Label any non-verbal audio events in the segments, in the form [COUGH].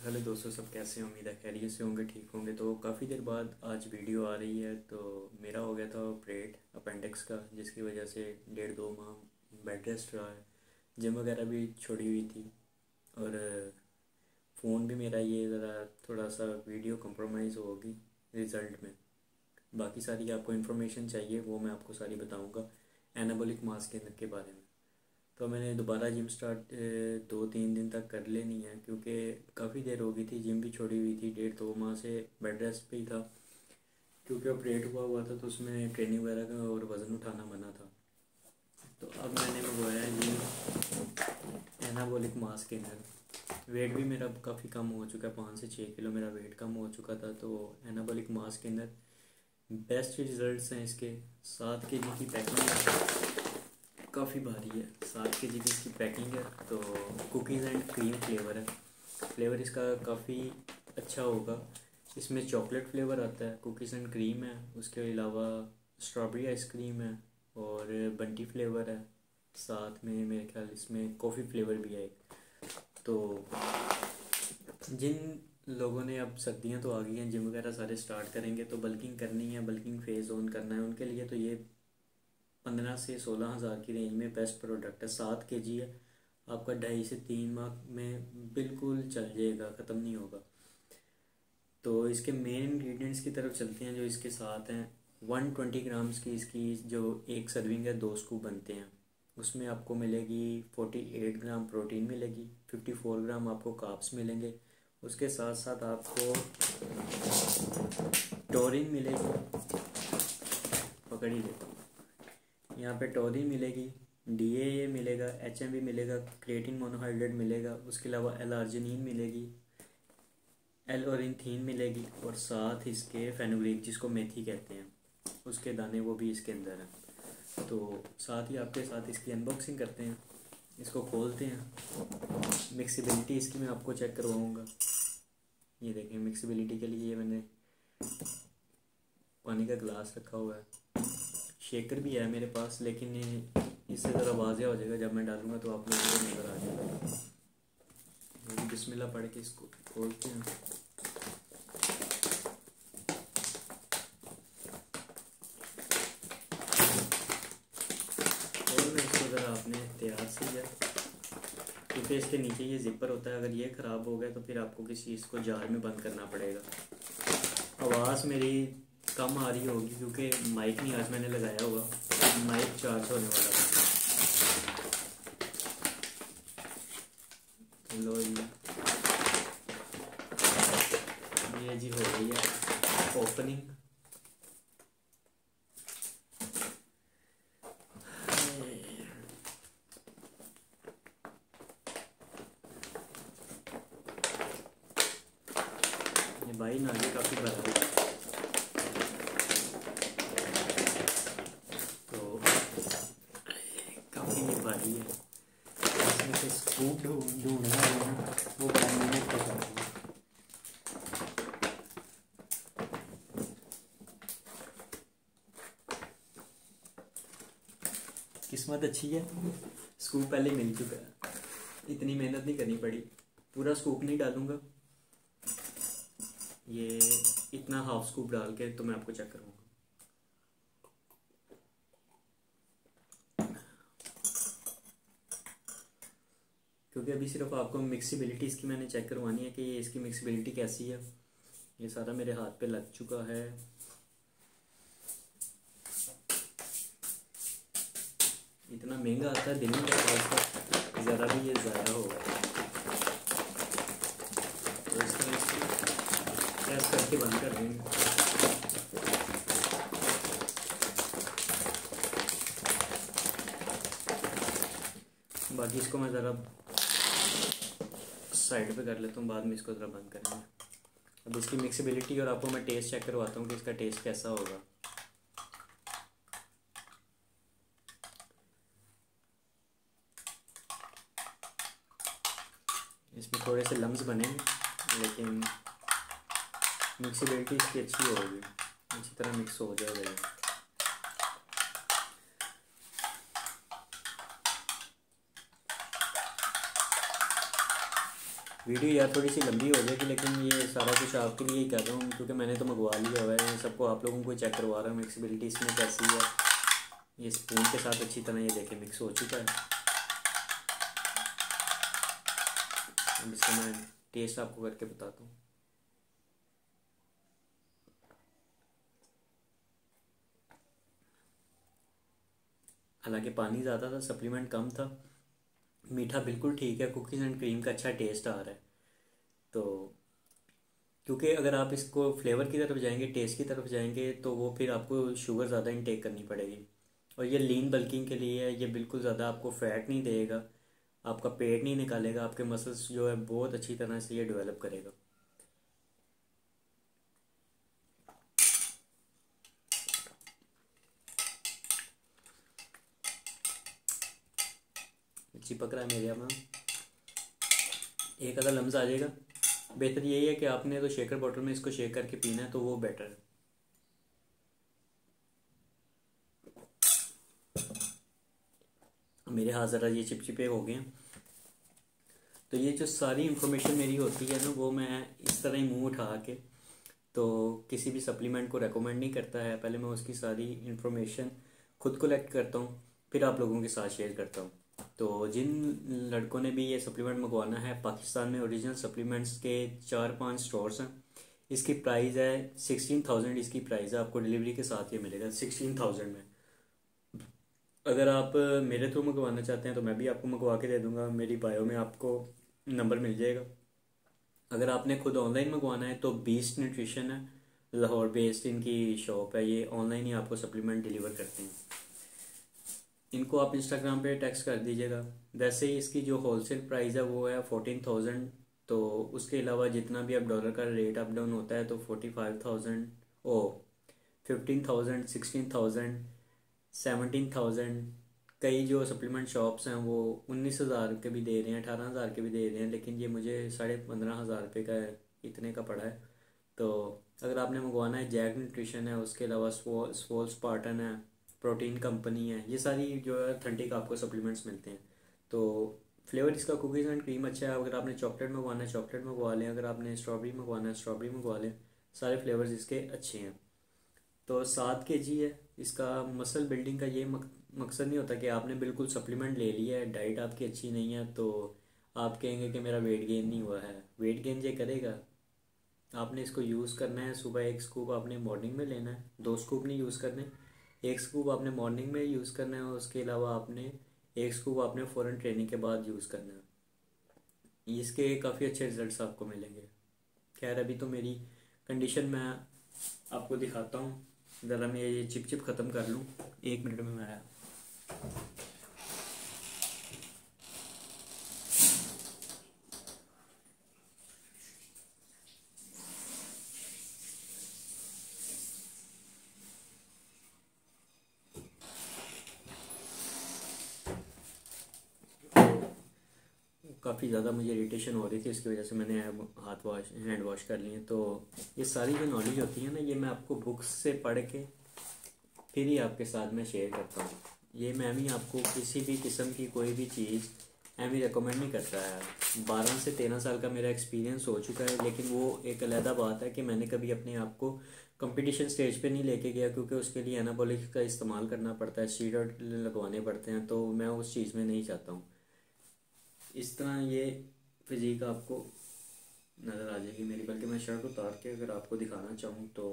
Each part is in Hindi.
हेलो दोस्तों, सब कैसे हैं? उम्मीद है खैरियत से होंगे, ठीक होंगे। तो काफ़ी देर बाद आज वीडियो आ रही है तो मेरा हो गया था ऑपरेट अपेंडिक्स का, जिसकी वजह से डेढ़ दो माह बेड रेस्ट रहा है। जिम वगैरह भी छोड़ी हुई थी और फ़ोन भी मेरा ये ज़रा थोड़ा सा वीडियो कंप्रोमाइज़ होगी रिज़ल्ट में। बाकी सारी आपको इन्फॉर्मेशन चाहिए, वो मैं आपको सारी बताऊँगा एनाबोलिक मास्क के बारे में। तो मैंने दोबारा जिम स्टार्ट दो तीन दिन तक कर लेनी है, क्योंकि काफ़ी देर हो गई थी जिम भी छोड़ी हुई थी, डेढ़ दो माह से बेड रेस्ट पे ही था। क्योंकि ऑपरेट हुआ हुआ था तो उसमें ट्रेनिंग वगैरह का और वज़न उठाना मना था। तो अब मैंने मंगवाया जी एनाबोलिक मास्क के अंदर। वेट भी मेरा काफ़ी कम हो चुका है, पाँच से छः किलो मेरा वेट कम हो चुका था तो एनाबोलिक मास्क के अंदर बेस्ट रिजल्ट्स हैं इसके। सात के जी की पैकिंग काफ़ी भारी है। सात के जी की इसकी पैकिंग है तो कुकीज़ एंड क्रीम फ्लेवर है। फ्लेवर इसका काफ़ी अच्छा होगा। इसमें चॉकलेट फ्लेवर आता है कुकीज़ एंड क्रीम है। उसके अलावा स्ट्रॉबेरी आइसक्रीम है और बंटी फ्लेवर है। साथ में मेरे ख्याल इसमें कॉफ़ी फ्लेवर भी है तो जिन लोगों ने अब सर्दियाँ तो आ गई हैं जिम वगैरह सारे स्टार्ट करेंगे तो बल्किंग करनी है बल्किंग फ़ेज़ ऑन करना है उनके लिए तो ये पंद्रह से सोलह हज़ार की रेंज में बेस्ट प्रोडक्ट है। सात के जी है। आपका ढाई से तीन माह में बिल्कुल चल जाएगा, ख़त्म नहीं होगा। तो इसके मेन इंग्रेडिएंट्स की तरफ़ चलते हैं जो इसके साथ हैं। वन ट्वेंटी ग्राम्स की इसकी जो एक सर्विंग है, दो स्कूप बनते हैं। उसमें आपको मिलेगी फोर्टी एट ग्राम प्रोटीन मिलेगी फिफ्टी फोर ग्राम आपको काप्स मिलेंगे। उसके साथ साथ आपको टोरिन मिलेगी। पकड़ ही लेता यहाँ पे टोरिन मिलेगी डी ए मिलेगा एच एम बी मिलेगा क्रिएटिन मोनोहाइड्रेट मिलेगा, उसके अलावा एलार्जिनिन मिलेगी एल ओरिनथीन मिलेगी और साथ इसके फेनोग्रिक जिसको मेथी कहते हैं, उसके दाने वो भी इसके अंदर हैं। तो साथ ही आपके साथ इसकी अनबॉक्सिंग करते हैं, इसको खोलते हैं। मिक्सिबिलिटी इसकी मैं आपको चेक करवाऊँगा। ये देखें मिक्सिबिलिटी के लिए मैंने पानी का गिलास रखा हुआ है। शेकर भी है मेरे पास, लेकिन इससे ज़रा वाजिया हो जाएगा। जब मैं डालूँगा तो आप लोगों नज़र आ जाएगा। बिस्मिल्लाह पढ़ के इसको खोलते हैं। इसको आपने क्योंकि इसके नीचे ये जिपर होता है, अगर ये ख़राब हो गया तो फिर आपको किसी चीज़ को जार में बंद करना पड़ेगा। आवाज़ मेरी कम आ रही होगी क्योंकि माइक नहीं, आज मैंने लगाया होगा माइक चार्ज होने वाला लो ये जी हो रही है ओपनिंग भाई नाले काफ़ी बड़ा है भारी है इसमें से स्कूप ढूंढना है वो बड़ा मिनट का काम है किस्मत अच्छी है। स्कूप पहले मिल चुका है। इतनी मेहनत नहीं करनी पड़ी। पूरा स्कूप नहीं डालूँगा। ये इतना हाफ़ स्कूप डाल के तो मैं आपको चेक करूँगा। क्योंकि अभी सिर्फ़ आपको मिक्सिबिलिटी इसकी मैंने चेक करवानी है कि ये इसकी मिक्सिबिलिटी कैसी है। ये सारा मेरे हाथ पे लग चुका है। इतना महँगा आता है में का ज़रा भी ये ज़्यादा होगा तो करके बंद कर देंगे। बाकी इसको मैं ज़रा साइड पे कर लेता हूँ, बाद में इसको ज़रा बंद करेंगे। अब इसकी मिक्सिबिलिटी और आपको मैं टेस्ट चेक करवाता हूँ कि इसका टेस्ट कैसा होगा इसमें थोड़े से लम्स बनेंगे, लेकिन मिक्सिबिलिटी इसकी अच्छी होगी। अच्छी तरह मिक्स हो जाएगा वीडियो यार थोड़ी सी लंबी हो जाएगी, लेकिन ये सारा कुछ आपके लिए ही कर रहा हूँ, क्योंकि मैंने तो मंगवा लिया हुआ है। सबको आप लोगों को चेक करवा रहा हूँ मिक्सबिलिटी इसमें कैसी है। ये स्पून के साथ अच्छी तरह ये देखें मिक्स हो चुका है। अब इसका मैं टेस्ट आपको करके बताता हूँ। हालाँकि पानी ज़्यादा था सप्लीमेंट कम था। मीठा बिल्कुल ठीक है कुकीज़ एंड क्रीम का अच्छा टेस्ट आ रहा है। तो क्योंकि अगर आप इसको फ्लेवर की तरफ़ जाएँगे टेस्ट की तरफ़ जाएँगे तो वो फिर आपको शुगर ज़्यादा इनटेक करनी पड़ेगी। और ये लीन बल्किंग के लिए है, ये बिल्कुल ज़्यादा आपको फैट नहीं देगा। आपका पेट नहीं निकालेगा, आपके मसल्स जो है बहुत अच्छी तरह से ये डेवलप करेगा। चिपक रहा है मेरे यहाँ एक अगर लम्स आ जाएगा। बेहतर यही है कि आपने तो शेकर बॉटल में इसको शेक करके पीना है तो वो बेटर है। मेरे हाथ ज़रा ये चिपचिपे हो गए। हैं तो ये जो सारी इन्फॉर्मेशन मेरी होती है ना, वो मैं इस तरह ही मुँह उठा के तो किसी भी सप्लीमेंट को रेकमेंड नहीं करता है। पहले मैं उसकी सारी इन्फॉर्मेशन खुद कलेक्ट करता हूँ, फिर आप लोगों के साथ शेयर करता हूँ। तो जिन लड़कों ने भी ये सप्लीमेंट मंगवाना है, पाकिस्तान में ओरिजिनल सप्लीमेंट्स के चार पाँच स्टोर्स हैं, इसकी प्राइस है सिक्सटीन थाउज़ेंड इसकी प्राइस है आपको डिलीवरी के साथ ये मिलेगा सिक्सटीन थाउज़ेंड में। अगर आप मेरे थ्रू मंगवाना चाहते हैं तो मैं भी आपको मंगवा के दे दूँगा। मेरी बायो में आपको नंबर मिल जाएगा। अगर आपने खुद ऑनलाइन मंगवाना है तो बीस्ट न्यूट्रिशन है। लाहौर बेस्ड इनकी शॉप है। ये ऑनलाइन ही आपको सप्लीमेंट डिलीवर करते हैं। इनको आप इंस्टाग्राम पे टैक्स कर दीजिएगा। वैसे ही इसकी जो होलसेल प्राइस है वो है फोर्टीन थाउज़ेंड तो उसके अलावा जितना भी अब डॉलर का रेट अप डाउन होता है तो फोर्टी फाइव थाउज़ेंड ओ fifteen thousand sixteen thousand seventeen thousand कई जो सप्लीमेंट शॉप्स हैं, वो उन्नीस हज़ार के भी दे रहे हैं, अठारह हज़ार के भी दे रहे हैं, लेकिन ये मुझे साढ़े पंद्रह हज़ार रुपये का इतने का पड़ा है। तो अगर आपने मंगवाना है जैक न्यूट्रिशन है, उसके अलावा स्पोल स्पार्टन है प्रोटीन कंपनी है, ये सारी जो है अथेंटिक आपको सप्लीमेंट्स मिलते हैं। तो फ्लेवर इसका कुकीज़ एंड क्रीम अच्छा है, अगर आपने चॉकलेट मंगवाना है चॉकलेट मंगवा लें, अगर आपने स्ट्रॉबेरी मंगवाना है स्ट्रॉबेरी मंगवा लें, सारे फ्लेवर्स इसके अच्छे हैं। तो सात के जी है। इसका मसल बिल्डिंग का ये मक, मकसद नहीं होता कि आपने बिल्कुल सप्लीमेंट ले लिया है डाइट आपकी अच्छी नहीं है तो आप कहेंगे कि मेरा वेट गेन नहीं हुआ है। वेट गेन ये करेगा। आपने इसको यूज़ करना है सुबह एक स्कूप आपने मॉर्निंग में लेना है दो स्कूप नहीं यूज़ करने एक स्कूप आपने मॉर्निंग में यूज़ करना है और उसके अलावा आपने एक स्कूप आपने फ़ौरन ट्रेनिंग के बाद यूज़ करना है। इसके काफ़ी अच्छे रिजल्ट्स आपको मिलेंगे। खैर अभी तो मेरी कंडीशन मैं आपको दिखाता हूँ। ज़रा मैं ये चिप चिप ख़त्म कर लूँ। एक मिनट में मैं आया। काफ़ी ज़्यादा मुझे इरीटेशन हो रही थी, इसकी वजह से मैंने हाथ वॉश हैंड वॉश कर लिए। तो ये सारी जो नॉलेज होती है ना, ये मैं आपको बुक्स से पढ़ के फिर ही आपके साथ मैं शेयर करता हूँ। ये मैं भी आपको किसी भी किस्म की कोई भी चीज़ एमी रिकमेंड नहीं करता है। बारह से तेरह साल का मेरा एक्सपीरियंस हो चुका है, लेकिन वो एक अलहदा बात है कि मैंने कभी अपने आप को कंपटीशन स्टेज पे नहीं लेके गया, क्योंकि उसके लिए एनाबॉलिक का इस्तेमाल करना पड़ता है स्टीरॉयड लगवाने पड़ते हैं तो मैं उस चीज़ में नहीं चाहता हूँ। इस तरह ये फिजिक आपको नज़र आ जाएगी। मेरी बल्कि मैं शर्ट उतार के अगर आपको दिखाना चाहूँ तो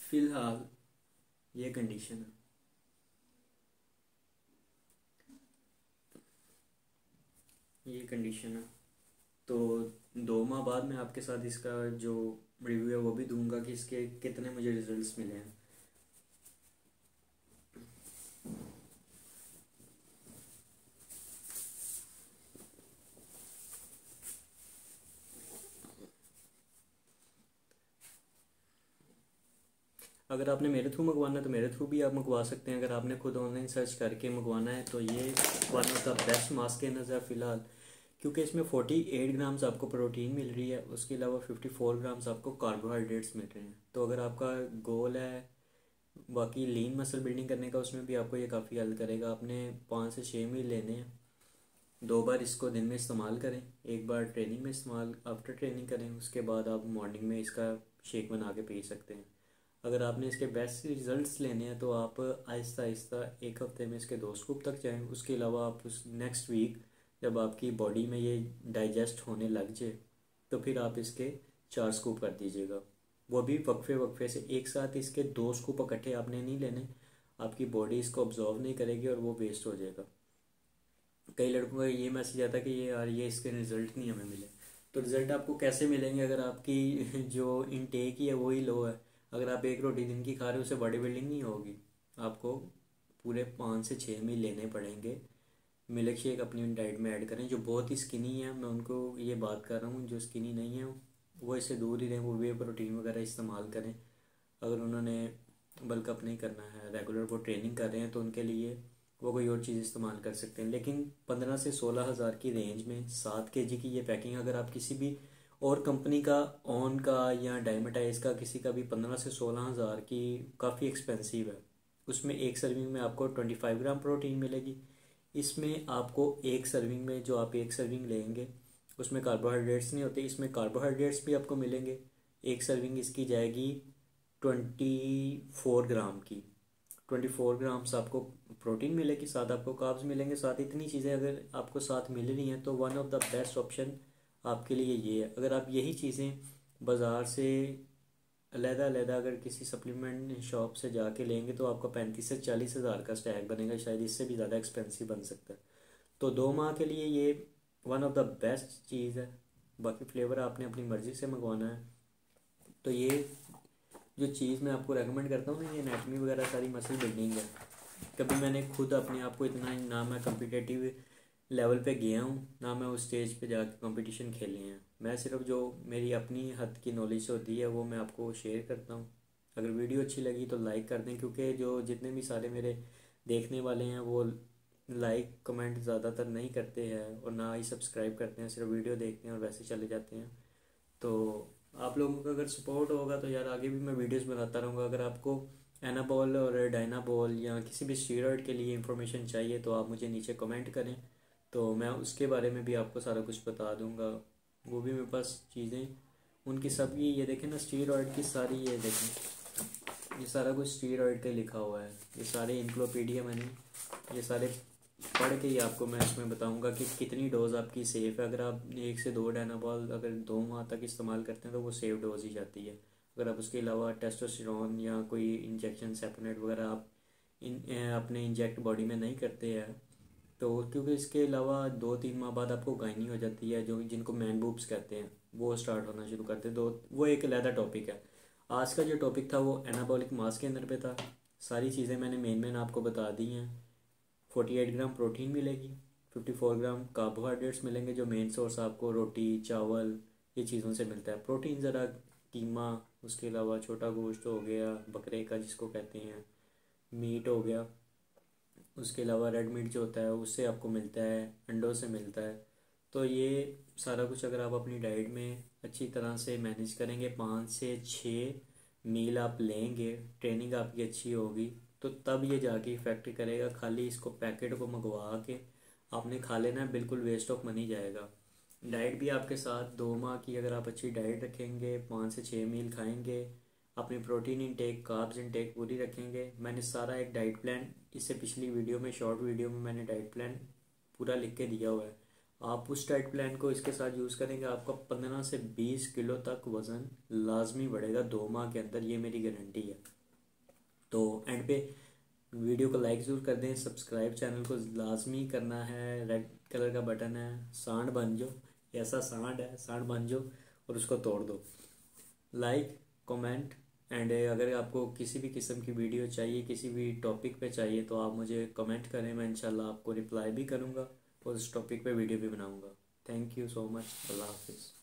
फ़िलहाल ये कंडीशन है। ये कंडीशन है। तो दो माह बाद मैं आपके साथ इसका जो रिव्यू है वो भी दूँगा कि इसके कितने मुझे रिजल्ट्स मिले हैं। अगर आपने मेरे थ्रू मंगवाना है तो मेरे थ्रू भी आप मंगवा सकते हैं। अगर आपने खुद ऑनलाइन सर्च करके मंगवाना है तो ये one of the best mask है नज़र फ़िलहाल। क्योंकि इसमें फोर्टी एट ग्राम्स आपको प्रोटीन मिल रही है, उसके अलावा फिफ्टी फोर ग्राम्स आपको कार्बोहाइड्रेट्स मिल रहे हैं। तो अगर आपका गोल है बाकी लीन मसल बिल्डिंग करने का, उसमें भी आपको ये काफ़ी हेल्प करेगा। आपने पाँच से छः मील लेने हैं। दो बार इसको दिन में इस्तेमाल करें, एक बार ट्रेनिंग में इस्तेमाल आफ्टर ट्रेनिंग करें, उसके बाद आप मॉर्निंग में इसका शेक बना के पी सकते हैं। अगर आपने इसके बेस्ट रिजल्ट्स लेने हैं तो आप आहिस्ता आहिस्ता एक हफ़्ते में इसके दो स्कूप तक जाएँ। उसके अलावा आप उस नेक्स्ट वीक जब आपकी बॉडी में ये डाइजेस्ट होने लग जाए तो फिर आप इसके चार स्कूप कर दीजिएगा। वो भी वक्फे वक्फे से। एक साथ इसके दो स्कूप इकट्ठे आपने नहीं लेने। आपकी बॉडी इसको ऑब्जॉर्व नहीं करेगी और वो वेस्ट हो जाएगा। कई लड़कों का ये मैसेज आता है कि ये यार, ये इसके रिज़ल्ट नहीं हमें मिले। तो रिज़ल्ट आपको कैसे मिलेंगे? अगर आपकी [LAUGHS] जो इनटेक ही है, वही लो है अगर आप एक रोटी दिन की खा रहे हो, उससे बॉडी बिल्डिंग नहीं होगी। आपको पूरे पाँच से छः मील लेने पड़ेंगे। मिल्क शेक अपनी डाइट में ऐड करें, जो बहुत ही स्किनी है। मैं उनको ये बात कर रहा हूँ, जो स्किनी नहीं है, वो इससे दूर ही रहें, वो वे प्रोटीन वगैरह इस्तेमाल करें। अगर उन्होंने बल्क अप नहीं करना है रेगुलर वो ट्रेनिंग कर रहे हैं तो उनके लिए वो कोई और चीज़ इस्तेमाल कर सकते हैं। लेकिन पंद्रह से सोलह हज़ार की रेंज में सात के जी की ये पैकिंग अगर आप किसी भी और कंपनी का ऑन का या डायमेटाइज का किसी का भी पंद्रह से सोलह हज़ार की काफ़ी एक्सपेंसिव है। उसमें एक सर्विंग में आपको ट्वेंटी फाइव ग्राम प्रोटीन मिलेगी। इसमें आपको एक सर्विंग में जो आप एक सर्विंग लेंगे, उसमें कार्बोहाइड्रेट्स नहीं होते, इसमें कार्बोहाइड्रेट्स भी आपको मिलेंगे। एक सर्विंग इसकी जाएगी ट्वेंटी फोर ग्राम की। ट्वेंटी फोर ग्राम्स आपको प्रोटीन मिलेगी, साथ आपको काब्स मिलेंगे। साथ इतनी चीज़ें अगर आपको साथ मिल रही हैं तो one of the best option आपके लिए ये है। अगर आप यही चीज़ें बाज़ार से अलहदा अलहदा अगर किसी सप्लीमेंट शॉप से जाके लेंगे तो आपका पैंतीस से चालीस हज़ार का स्टैक बनेगा। शायद इससे भी ज़्यादा एक्सपेंसिव बन सकता है। तो दो माह के लिए ये वन ऑफ़ द बेस्ट चीज़ है। बाकी फ्लेवर आपने अपनी मर्ज़ी से मंगवाना है। तो ये जो चीज़ मैं आपको रेकमेंड करता हूँ ना ये एनेटमी वगैरह सारी मसल बिल्डिंग है। कभी मैंने खुद अपने आप को इतना, ना मैं कम्पिटेटिव लेवल पे गया हूँ, ना मैं उस स्टेज पे जाकर कंपटीशन खेले हैं। मैं सिर्फ़ जो मेरी अपनी हद की नॉलेज होती है, वो मैं आपको शेयर करता हूँ। अगर वीडियो अच्छी लगी तो लाइक कर दें, क्योंकि जो जितने भी सारे मेरे देखने वाले हैं, वो लाइक कमेंट ज़्यादातर नहीं करते हैं और ना ही सब्सक्राइब करते हैं, सिर्फ़ वीडियो देखते हैं और वैसे चले जाते हैं। तो आप लोगों का अगर सपोर्ट होगा तो यार आगे भी मैं वीडियोस बनाता रहूँगा। अगर आपको एनाबॉल और डायनाबॉल या किसी भी स्टीरॉयड के लिए इंफॉर्मेशन चाहिए तो आप मुझे नीचे कमेंट करें। तो मैं उसके बारे में भी आपको सारा कुछ बता दूँगा। वो भी मेरे पास चीज़ें, उनकी सब ये ये देखें ना स्टीरॉयड की सारी ये देखें। ये सारा कुछ स्टीरॉयड का लिखा हुआ है। ये सारे इंक्लोपीडिया मैंने, ये सारे पढ़ के ही आपको मैं इसमें बताऊँगा कि कितनी डोज आपकी सेफ़ है। अगर आप एक से दो डायनाबॉल अगर दो माह तक इस्तेमाल करते हैं तो वो सेफ़ डोज ही जाती है। अगर आप उसके अलावा टेस्टोस्टेरोन या कोई इंजेक्शन सेपनेट वगैरह आप इन अपने इंजेक्ट बॉडी में नहीं करते हैं तो क्योंकि इसके अलावा दो तीन माह बाद आपको गायनी हो जाती है, जो जिनको मैन बूब्स कहते हैं, वो स्टार्ट होना शुरू करते हैं दो, वो एक अलहदा टॉपिक है। आज का जो टॉपिक था वो एनाबॉलिक मास के अंदर पे था। सारी चीज़ें मैंने मेन मेन आपको बता दी हैं। फोर्टी एट ग्राम प्रोटीन मिलेगी फिफ्टी फोर ग्राम कार्बोहाइड्रेट्स मिलेंगे, जो मेन सोर्स आपको रोटी, चावल, ये चीज़ों से मिलता है। प्रोटीन ज़रा कीमा, उसके अलावा छोटा गोश्त हो गया, बकरे का जिसको कहते हैं मीट हो गया। उसके अलावा रेड मीट जो होता है, उससे आपको मिलता है, अंडों से मिलता है। तो ये सारा कुछ अगर आप अपनी डाइट में अच्छी तरह से मैनेज करेंगे, पाँच से छः मील आप लेंगे ट्रेनिंग आपकी अच्छी होगी तो तब ये जाके इफ़ेक्ट करेगा। खाली इसको पैकेट को मंगवा के आपने खा लेना है, बिल्कुल वेस्ट ऑफ़ मनी जाएगा। डाइट भी आपके साथ दो माह की अगर आप अच्छी डाइट रखेंगे, पाँच से छः मील खाएँगे अपनी प्रोटीन इनटेक कार्ब्स इनटेक पूरी रखेंगे। मैंने सारा एक डाइट प्लान इससे पिछली वीडियो में शॉर्ट वीडियो में मैंने डाइट प्लान पूरा लिख के दिया हुआ है। आप उस डाइट प्लान को इसके साथ यूज़ करेंगे, आपका पंद्रह से बीस किलो तक वज़न लाजमी बढ़ेगा दो माह के अंदर, ये मेरी गारंटी है। तो एंड पे वीडियो को लाइक ज़रूर कर दें सब्सक्राइब चैनल को लाजमी करना है रेड कलर का बटन है, सांड बन जाओ, ऐसा सांड है, सांड बन जाओ और उसको तोड़ दो। लाइक कमेंट एंड अगर आपको किसी भी किस्म की वीडियो चाहिए, किसी भी टॉपिक पे चाहिए तो आप मुझे कमेंट करें, मैं इंशाल्लाह आपको रिप्लाई भी करूँगा और उस टॉपिक पे वीडियो भी बनाऊँगा। थैंक यू सो मच अल्लाह हाफिज़.